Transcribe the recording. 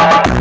Thank you.